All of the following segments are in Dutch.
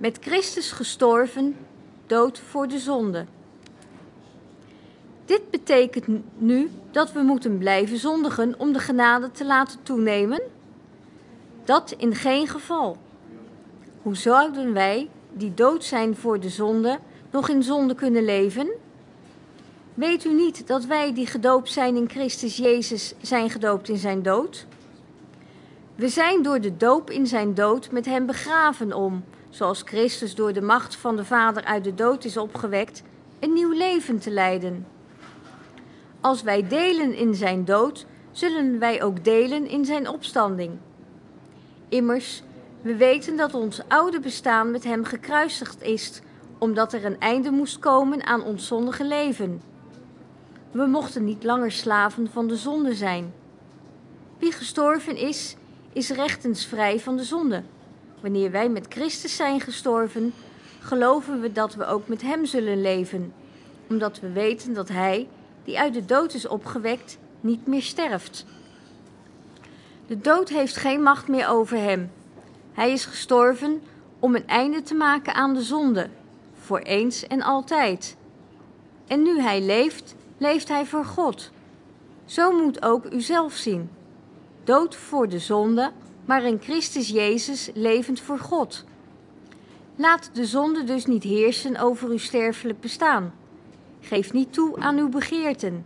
Met Christus gestorven, dood voor de zonde. Dit betekent nu dat we moeten blijven zondigen om de genade te laten toenemen? Dat in geen geval. Hoe zouden wij, die dood zijn voor de zonde, nog in zonde kunnen leven? Weet u niet dat wij die gedoopt zijn in Christus Jezus zijn gedoopt in zijn dood? We zijn door de doop in zijn dood met hem begraven om, zoals Christus door de macht van de Vader uit de dood is opgewekt, een nieuw leven te leiden. Als wij delen in zijn dood, zullen wij ook delen in zijn opstanding. Immers, we weten dat ons oude bestaan met hem gekruisigd is, omdat er een einde moest komen aan ons zondige leven. We mochten niet langer slaven van de zonde zijn. Wie gestorven is, is rechtens vrij van de zonde. Wanneer wij met Christus zijn gestorven, geloven we dat we ook met Hem zullen leven, omdat we weten dat Hij, die uit de dood is opgewekt, niet meer sterft. De dood heeft geen macht meer over Hem. Hij is gestorven om een einde te maken aan de zonde, voor eens en altijd. En nu Hij leeft, leeft Hij voor God. Zo moet ook u zelf zien. Dood voor de zonde, maar in Christus Jezus levend voor God. Laat de zonde dus niet heersen over uw sterfelijk bestaan. Geef niet toe aan uw begeerten.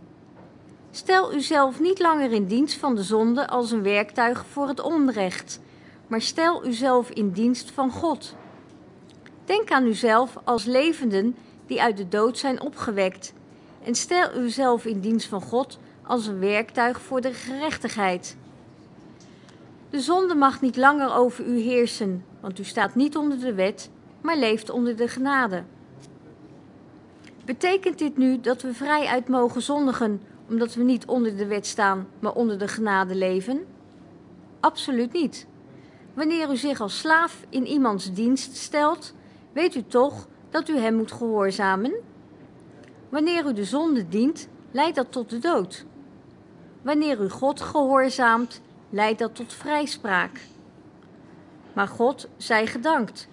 Stel uzelf niet langer in dienst van de zonde als een werktuig voor het onrecht, maar stel uzelf in dienst van God. Denk aan uzelf als levenden die uit de dood zijn opgewekt, en stel uzelf in dienst van God als een werktuig voor de gerechtigheid. De zonde mag niet langer over u heersen, want u staat niet onder de wet, maar leeft onder de genade. Betekent dit nu dat we vrijuit mogen zondigen omdat we niet onder de wet staan, maar onder de genade leven? Absoluut niet. Wanneer u zich als slaaf in iemands dienst stelt, weet u toch dat u hem moet gehoorzamen? Wanneer u de zonde dient, leidt dat tot de dood. Wanneer u God gehoorzaamt, leidt dat tot vrijspraak. Maar God zij gedankt.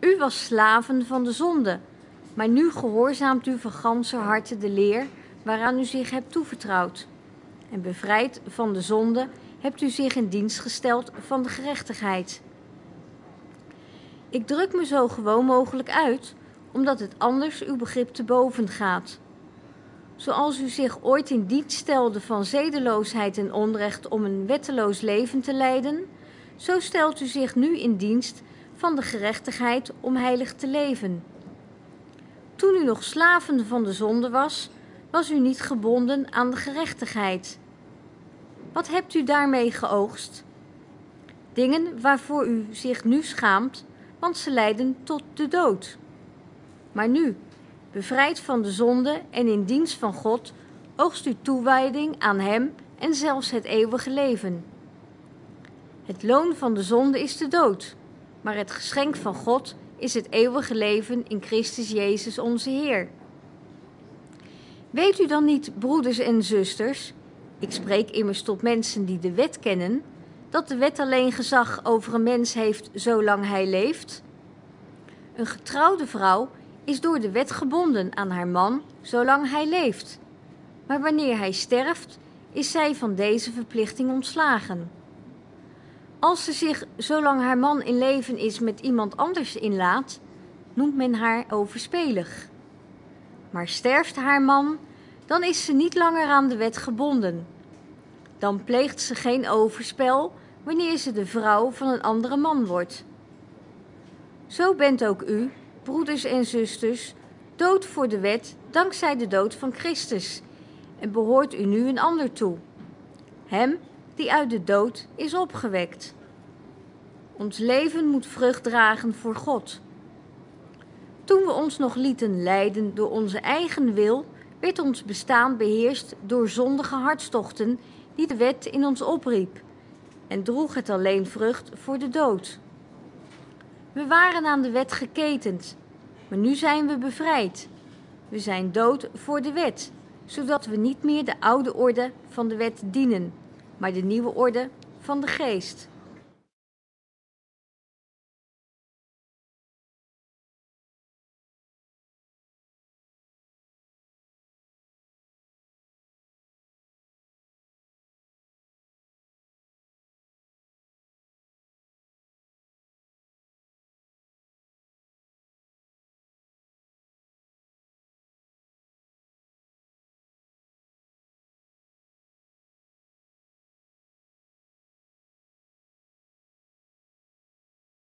U was slaven van de zonde, maar nu gehoorzaamt u van ganse harte de leer waaraan u zich hebt toevertrouwd. En bevrijd van de zonde hebt u zich in dienst gesteld van de gerechtigheid. Ik druk me zo gewoon mogelijk uit, omdat het anders uw begrip te boven gaat. Zoals u zich ooit in dienst stelde van zedeloosheid en onrecht om een wetteloos leven te leiden, zo stelt u zich nu in dienst van de gerechtigheid om heilig te leven. Toen u nog slaven van de zonde was, was u niet gebonden aan de gerechtigheid. Wat hebt u daarmee geoogst? Dingen waarvoor u zich nu schaamt, want ze leiden tot de dood. Maar nu, bevrijd van de zonde en in dienst van God, oogst u toewijding aan Hem en zelfs het eeuwige leven. Het loon van de zonde is de dood, maar het geschenk van God is het eeuwige leven in Christus Jezus onze Heer. Weet u dan niet, broeders en zusters, ik spreek immers tot mensen die de wet kennen, dat de wet alleen gezag over een mens heeft zolang hij leeft? Een getrouwde vrouw is door de wet gebonden aan haar man zolang hij leeft. Maar wanneer hij sterft, is zij van deze verplichting ontslagen. Als ze zich, zolang haar man in leven is, met iemand anders inlaat, noemt men haar overspelig. Maar sterft haar man, dan is ze niet langer aan de wet gebonden. Dan pleegt ze geen overspel wanneer ze de vrouw van een andere man wordt. Zo bent ook u, broeders en zusters, dood voor de wet dankzij de dood van Christus en behoort u nu een ander toe. Hem die uit de dood is opgewekt. Ons leven moet vrucht dragen voor God. Toen we ons nog lieten leiden door onze eigen wil, werd ons bestaan beheerst door zondige hartstochten die de wet in ons opriep en droeg het alleen vrucht voor de dood. We waren aan de wet geketend, maar nu zijn we bevrijd. We zijn dood voor de wet, zodat we niet meer de oude orde van de wet dienen, maar de nieuwe orde van de geest.